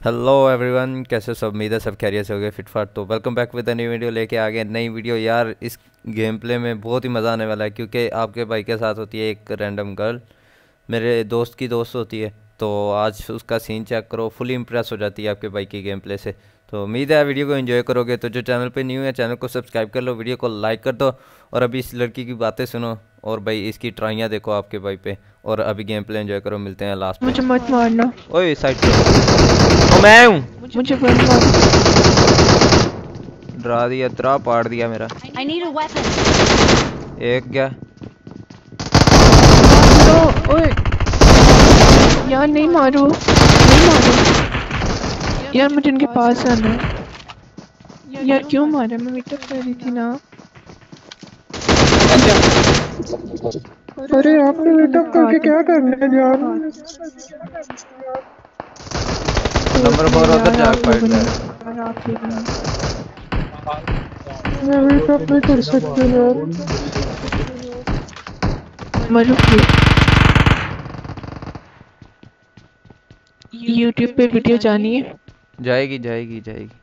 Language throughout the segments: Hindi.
हेलो एवरीवन कैसे सब? उम्मीद है सब खैरियत से हो गए फिटफाट तो। Welcome back with new video लेके आ गए। नई वीडियो यार इस गेम प्ले में बहुत ही मज़ा आने वाला है क्योंकि आपके भाई के साथ होती है एक रैंडम गर्ल मेरे दोस्त की दोस्त होती है तो आज उसका सीन चेक करो फुली इम्प्रेस हो जाती है आपके भाई की गेम प्ले से। तो उम्मीद है वीडियो को एंजॉय करोगे। तो जो चैनल पे न्यू है चैनल को सब्सक्राइब कर लो वीडियो को लाइक कर दो और अभी इस लड़की की बातें सुनो और भाई इसकी ट्राइयाँ देखो आपके भाई पे और अभी गेम प्ले एंजॉय करो मिलते हैं लास्ट मुझे मत मारना। ओए साइड मैं हूँ। मुझे डरा दिया डरा पाड़ दिया मेरा। I need a weapon. एक गया। तो ओए। यार नहीं मारो। नहीं मारो। यार मुझे इनके पास आना है। यार क्यों मारा? मैं मीटअप कर रही थी ना। अरे आपने मीटअप करके क्या करना है यार? नंबर फोर उधर जा फाइट ही बना। मैं मीटअप नहीं कर सकता यार मरो यूट्यूब पे वीडियो जानी है। जाएगी जाएगी जाएगी।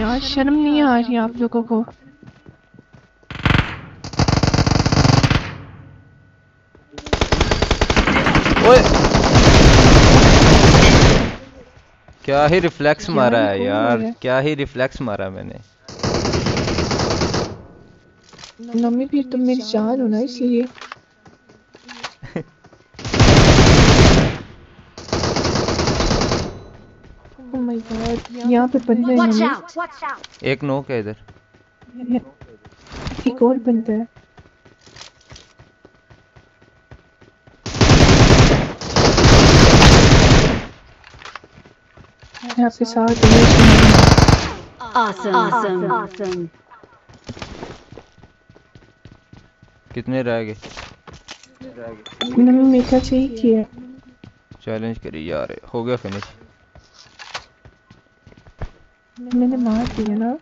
यार शर्म नहीं आ रही आप लोगों को। ओए! क्या ही रिफ्लेक्स मारा है यार क्या ही रिफ्लेक्स मारा मैंने। मम्मी भी तुम मेरी जान हो ना इसलिए। Oh यहाँ पे बंदा है! एक नोक है इधर। एक और बंदा है। यहाँ पे साथ Awesome! Awesome! Awesome! कितने रह गए मैंने मेरे ख्याल किया चैलेंज करी यार हो गया फिनिश मैंने मार दिया ना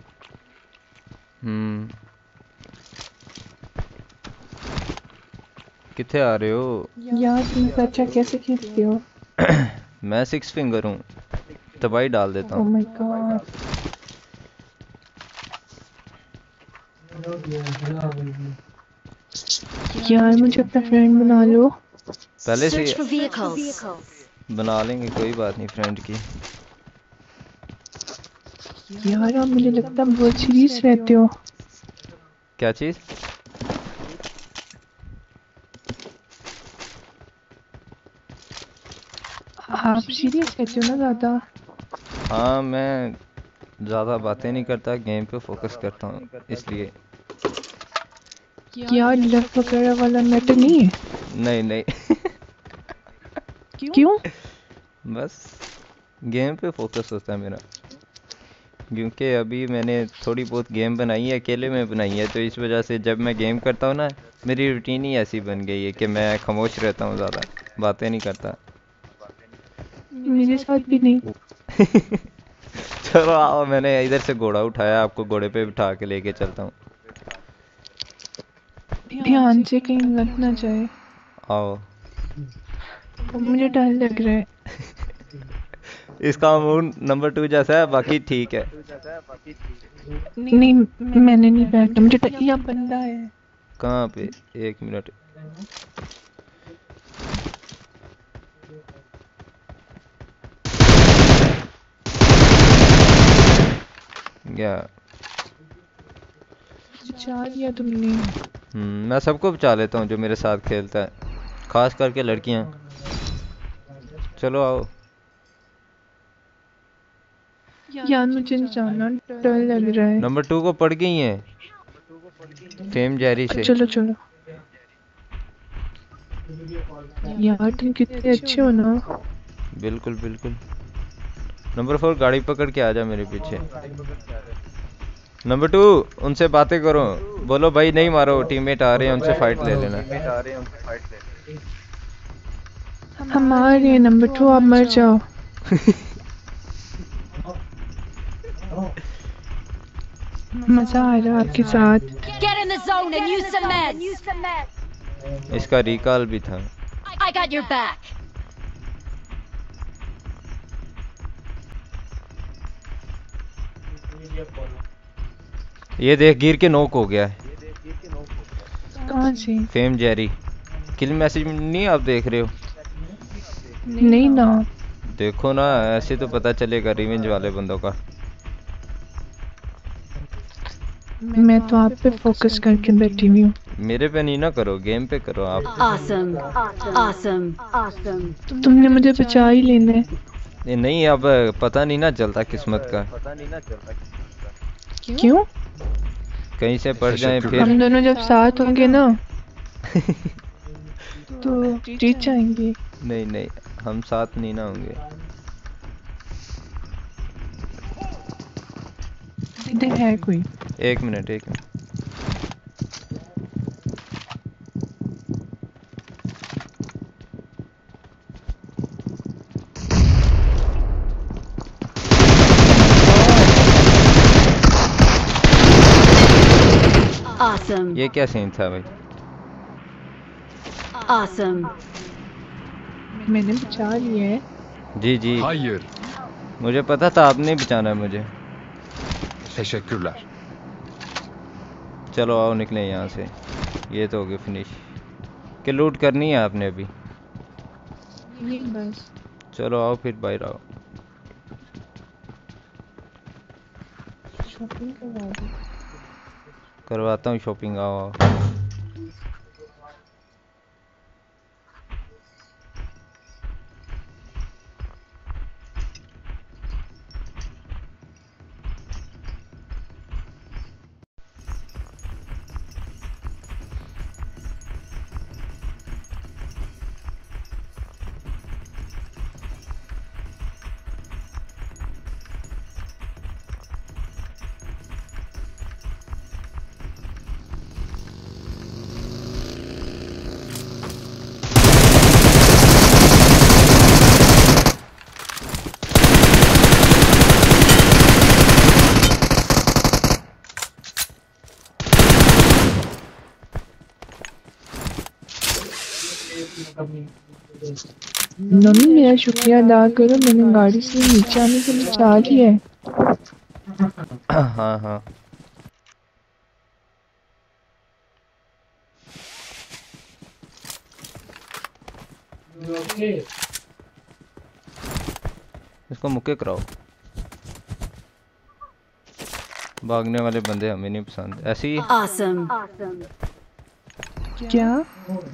हम्म कितने आ रहे हो यार तुम अच्छा कैसे खेलते हो मैं सिक्स फिंगर हूँ तबाही डाल देता हूँ। माय यार मुझे अपना फ्रेंड बना लो। पहले से. बना लेंगे कोई बात नहीं फ्रेंड की। यार आप मुझे लगता है बहुत सीरियस रहते हो। क्या चीज़? आप सीरियस रहते हो ना ज़्यादा? हाँ मैं ज़्यादा बातें नहीं करता गेम पे फोकस करता हूँ इसलिए। यार लव वगैरह वाला मैटर नहीं है? नहीं नहीं। क्यों? बस गेम पे फोकस होता है मेरा। क्योंकि अभी मैंने थोड़ी बहुत गेम बनाई है अकेले में बनाई है तो इस वजह से जब मैं गेम करता हूँ ना मेरी रूटीन ही ऐसी बन गई है कि मैं खामोश रहता हूँ ज़्यादा बातें नहीं करता। मेरे साथ भी नहीं। चलो आओ मैंने इधर से घोड़ा उठाया आपको घोड़े पे बिठा के लेके चलता हूँ। ध्यान से कहीं लग ना जाए। आओ। मुझे डर लग रहा है। इसका मुँह नंबर टू जैसा है बाकी ठीक है। नहीं मैंने नहीं बैठा मुझे यहाँ बंदा है। कहाँ पे? एक मिनट। क्या बचा लिया तुमने। हम्म मैं सबको बचा लेता हूँ जो मेरे साथ खेलता है खास करके लड़कियाँ। चलो आओ। यार मुझे जाना डर लग रहा है। नंबर टू को पड़ गई हैं? फेम जैरी से। चलो चलो। यार तुम कितने अच्छे हो ना। बिल्कुल बिल्कुल। नंबर फोर गाड़ी पकड़ के आ जा मेरे पीछे। नंबर टू उनसे बातें करो। बोलो भाई नहीं मारो टीममेट आ रहे हैं उनसे फाइट ले लेना। हम आ रहे हैं नंबर टू आप मर जाओ। मज़ा आ रहा आपके साथ। इसका रिकॉल भी था। ये देख गिर के नोक हो गया है। कहाँ से फेम जेरी। किल मैसेज नहीं आप देख रहे हो? नहीं ना। देखो ना ऐसे तो पता चलेगा रिवेंज वाले बंदों का। मैं तो आप पे फोकस करके बैठी हुई हूँ। मेरे पे नहीं ना करो गेम पे करो आप। Awesome. Awesome. Awesome. तुमने मुझे बचा ही लेना है। नहीं अब पता नहीं ना चलता किस्मत का। क्यों? कहीं से पड़ जाए फिर हम दोनों जब साथ होंगे ना तो जीत जाएँगे। नहीं नहीं हम साथ नहीं ना होंगे। इधर है कोई। एक मिनट एक मिनट। Awesome. ये क्या सीन था भाई? Awesome. मैंने बचा लिया है। जी जी। Hayır. मुझे पता था आपने बचाना है मुझे। Teşekkürler. चलो आओ निकले यहाँ से। ये तो हो गई फिनिश कि लूट करनी है आपने अभी? बस। चलो आओ फिर बाहर आओ। शॉपिंग करवा दो। करवाता हूँ शॉपिंग आओ। मम्मी मेरा शुक्रिया अदा करो मैंने गाड़ी से नीचे आने से बचा लिया है। हाँ हाँ। इसको मुक्के कराओ। भागने वाले बंदे हमें नहीं पसंद। ऐसी ही Awesome. क्या?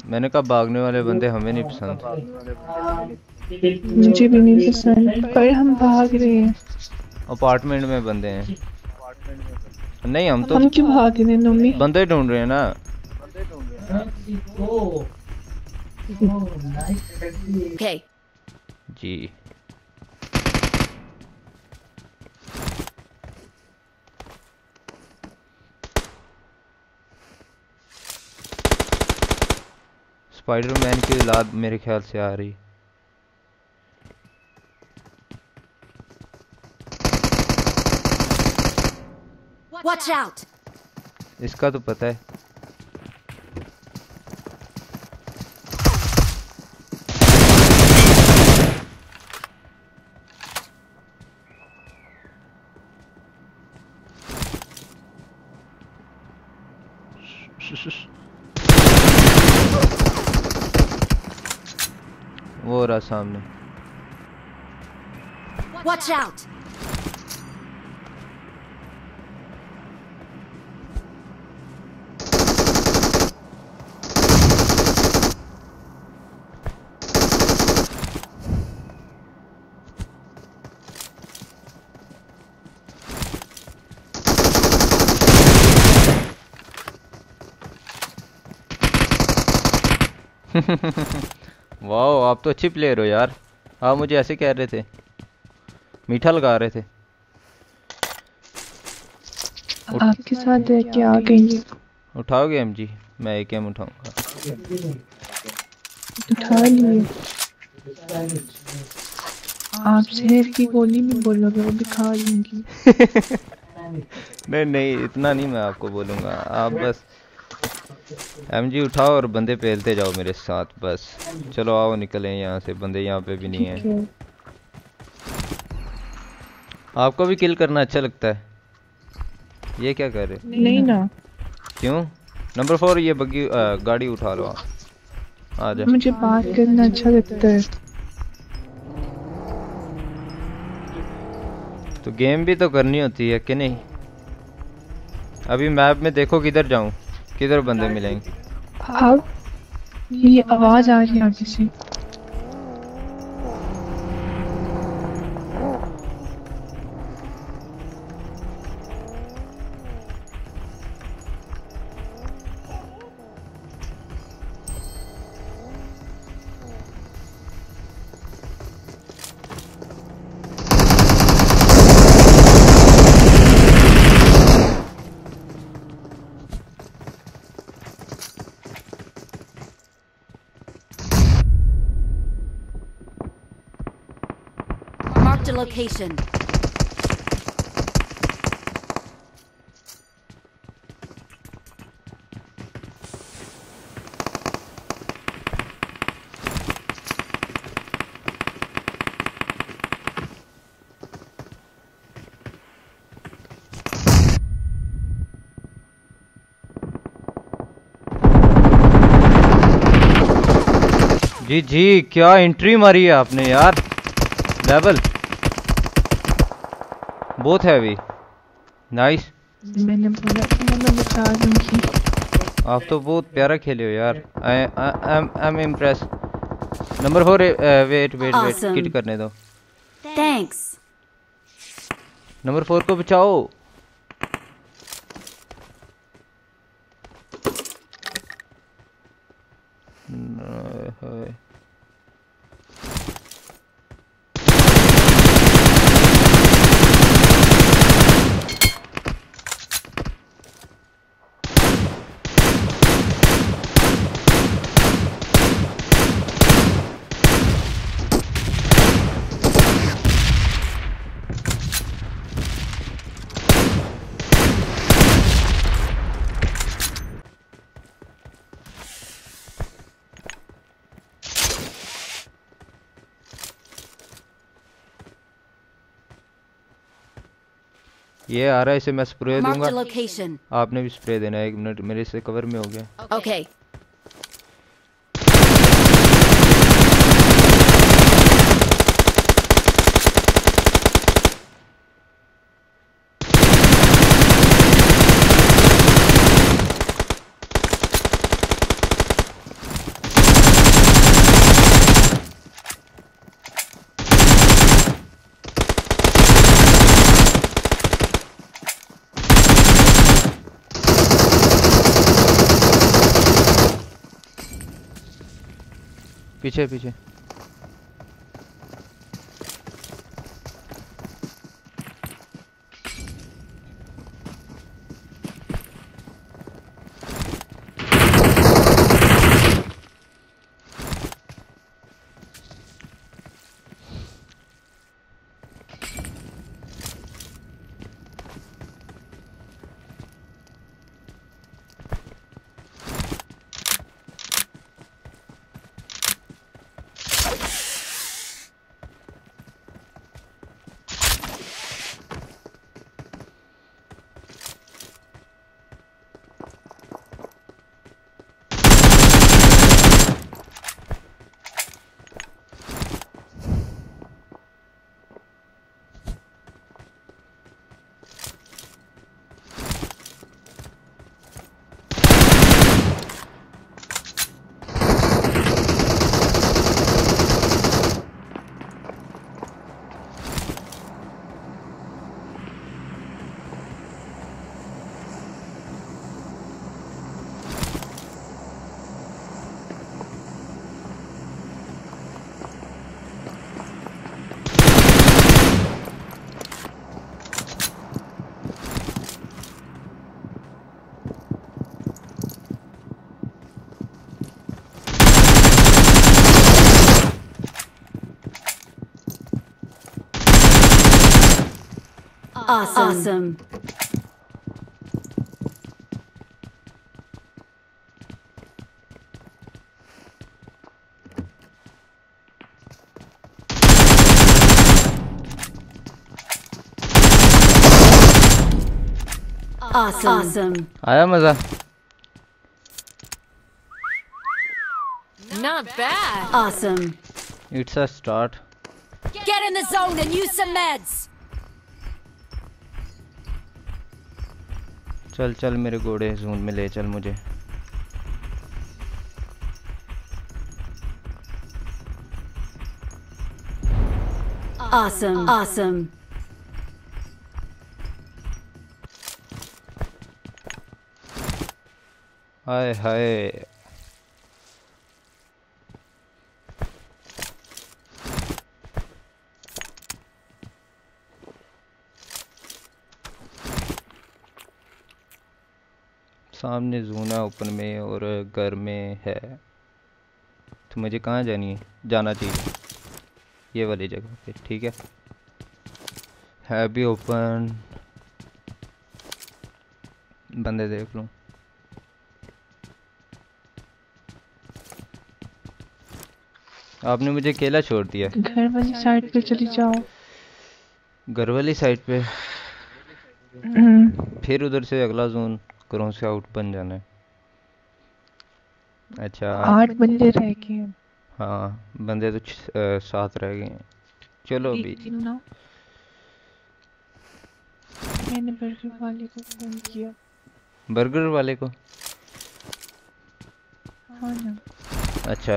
मैंने कहा भागने वाले बंदे हमें नहीं पसंद। मुझे भी नहीं पसंद पर हम भाग रहे हैं। अपार्टमेंट में बंदे हैं। नहीं हम तो हम क्यों भाग रहे हैं मम्मी? बंदे ढूंढ रहे हैं ना। जी। स्पाइडरमैन की औलाद मेरे ख्याल से आ रही Watch out. इसका तो पता है वो रहा सामने Watch out. वाह आप तो अच्छी प्लेयर हो यार। आप मुझे ऐसे कह रहे थे। मीठा लगा रहे थे। आपके साथ रह के आ गई? उठाओगे एमजी मैं एक एम उठाऊँगा। उठा लिए। आप शहर की गोली भी बोलोगे वो भी खा लूँगी। नहीं नहीं इतना नहीं मैं आपको बोलूँगा। आप बस एमजी उठाओ और बंदे पहलते जाओ मेरे साथ बस। चलो आओ निकलें यहाँ से। बंदे यहाँ पे भी नहीं है। आपको भी किल करना अच्छा लगता है। ये क्या कर रहे नहीं ना। क्यों? नंबर फोर ये बग्गी गाड़ी उठा लो आप। आ जा। मुझे बात करना अच्छा लगता है। तो गेम भी तो करनी होती है कि नहीं? अभी मैप में देखो किधर जाऊँ। किधर बंदे मिलेंगे? अब ये आवाज़ आ रही है आगे location. जी जी क्या एंट्री मारी है आपने यार लेवल बहुत हैवी नाइस मैंने बोला था मैं बचा दूँगी। आप तो बहुत प्यारा खेले हो यार। I am I am impress number four wait wait wait kit करने दो। Thanks. नंबर फोर को बचाओ। न- ये आ रहा है इसे मैं स्प्रे दूँगा। आपने भी स्प्रे देना है एक मिनट मेरे से कवर में हो गया। Okay Okay. पीछे पीछे Awesome. Awesome. Awesome. Awesome. आया मज़ा Not bad. Awesome. It's a start Get in the zone and use some meds. चल चल मेरे घोड़े जून में ले चल मुझे Awesome. Awesome. हाय हाय सामने जूना ओपन में और घर में है। तो मुझे कहाँ जानी है? जाना चाहिए। ये वाली जगह पे ठीक है? है भी ओपन बंदे देख लूँ। आपने मुझे अकेला छोड़ दिया। घर वाली साइड पे चली जाओ। घर वाली साइड पे? हम्म, फिर उधर से अगला जोन क्रों से आउट बन जाना है। अच्छा आठ बंदे रह गए हैं। हाँ बंदे तो सात रह गए हैं। चलो अभी। मैंने बर्गर वाले को फ़ोन किया। बर्गर वाले को? हाँ ना। अच्छा।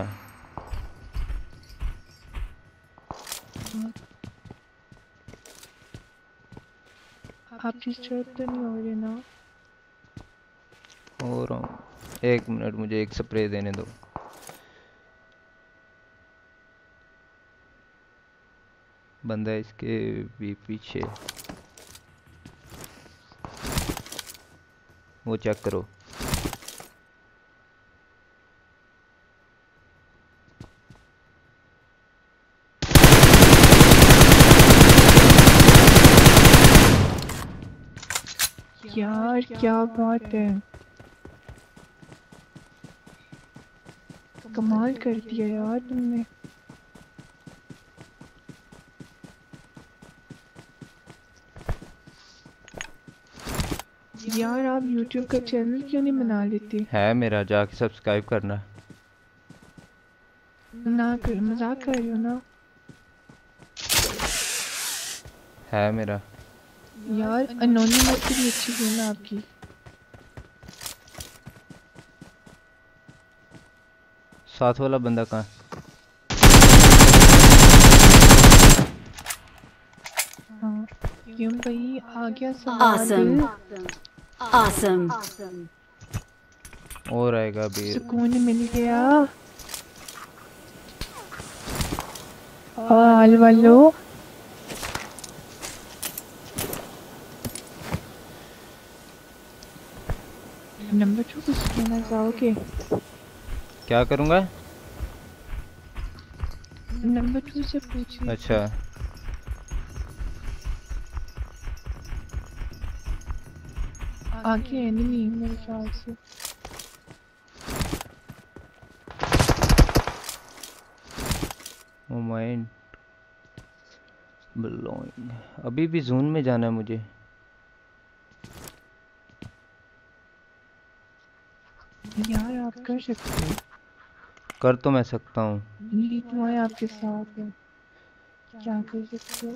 आप डिस्टर्ब तो नहीं हो रहे ना? हो रहा हूँ एक मिनट मुझे एक स्प्रे देने दो। बंदा इसके भी पीछे। वो चेक करो। यार, क्या बात है। कमाल कर दिया यार तुमने। यार आप YouTube का चैनल क्यों नहीं बना लेते? है मेरा जाके सब्सक्राइब करना। ना कर मज़ाक कर रहे हो ना? है मेरा। यार अनोनिमस भी अच्छी है ना आपकी। साथ वाला बंदा कहाँ हाँ? क्यों भाई? आ गया सवाल। Awesome. Awesome. और आएगा अभी। सुकून मिल गया। हाल वालो। नंबर टू कुछ कहना चाहोगे क्या करूँगा? नंबर टू से पूछिए अच्छा। आगे एनिमी मेरे ख्याल से। माइंड ब्लोइंग अभी भी जून में जाना है मुझे। यार आप कर सकते हो। कर तो मैं सकता हूँ। आपके साथ है। क्या कर सकते हो?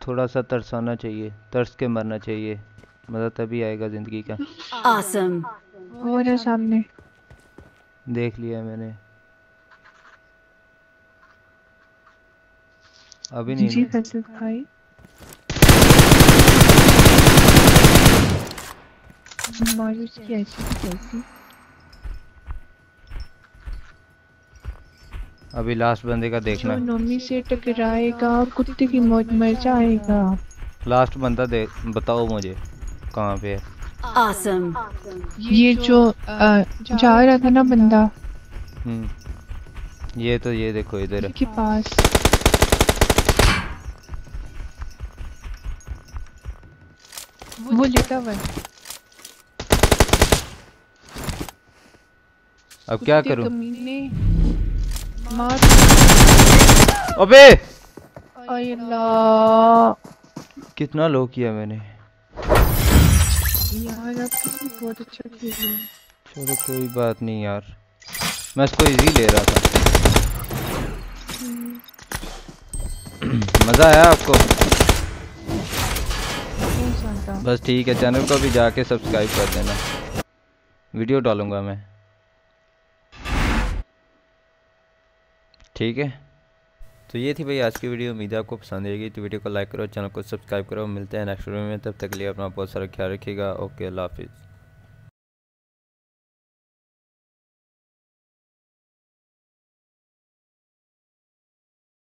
थोड़ा सा तरसाना चाहिए तरस के मरना चाहिए। मज़ा तभी आएगा ज़िंदगी का। Awesome. वो रहा सामने। देख लिया मैंने। अभी नहीं जी फैसल भाई मायूस की ऐसी की तैसी अभी लास्ट बंदे का देखना। जो नोमी से टकराएगा कुत्ते की मौत मर जाएगा। लास्ट बंदा दे बताओ मुझे कहाँ पे है? Awesome. ये जो अ, जा रहा था ना बंदा। हम्म। ये तो ये देखो इधर। के पास। वो लेटा हुआ है अब क्या करूँ मार अबे अल्लाह कितना लो किया मैंने यार बहुत अच्छा चलो कोई बात नहीं यार मैं इसको इजी ले रहा था मज़ा आया आपको कौन सा बस ठीक है चैनल को भी जाके सब्सक्राइब कर देना। वीडियो डालूँगा मैं। ठीक है? तो ये थी भाई आज की वीडियो उम्मीद है आपको पसंद आएगी। तो वीडियो को लाइक करो चैनल को सब्सक्राइब करो। मिलते हैं नेक्स्ट वीडियो में। तब तक के लिए अपना बहुत सारा ख्याल रखिएगा। ओके अल्लाह हाफिज़।